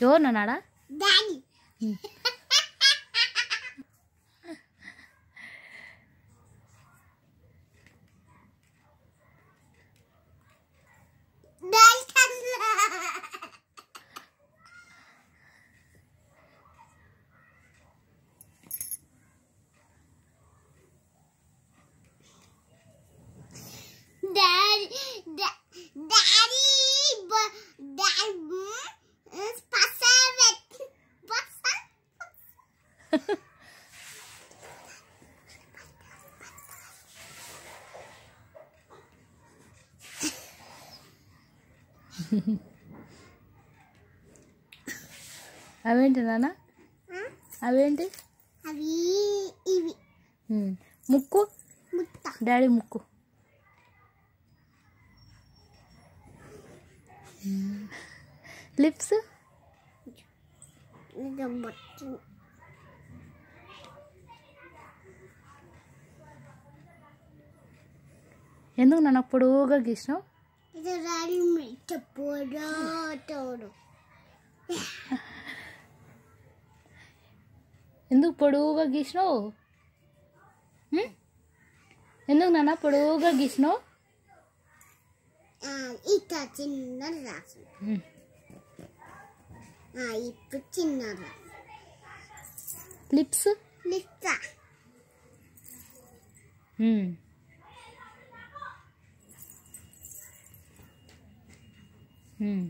ఎవరు నాడా డాడీ అవేంటి నాన్న అవేంటి అవి ఇవి ఉమ్. ముక్కు ముత్త డాడీ ముక్కు లిప్స్ ఎందుకు నన్ను పొడుగుగా గీసినావు? ఎందుకు పొడుగుగా గీసినావు? ఎందుకు నాన్న పొడుగుగా గీసినావు? ఇక చిన్న రాసు. ఇప్పుడు చిన్న లిప్స్? Hmm.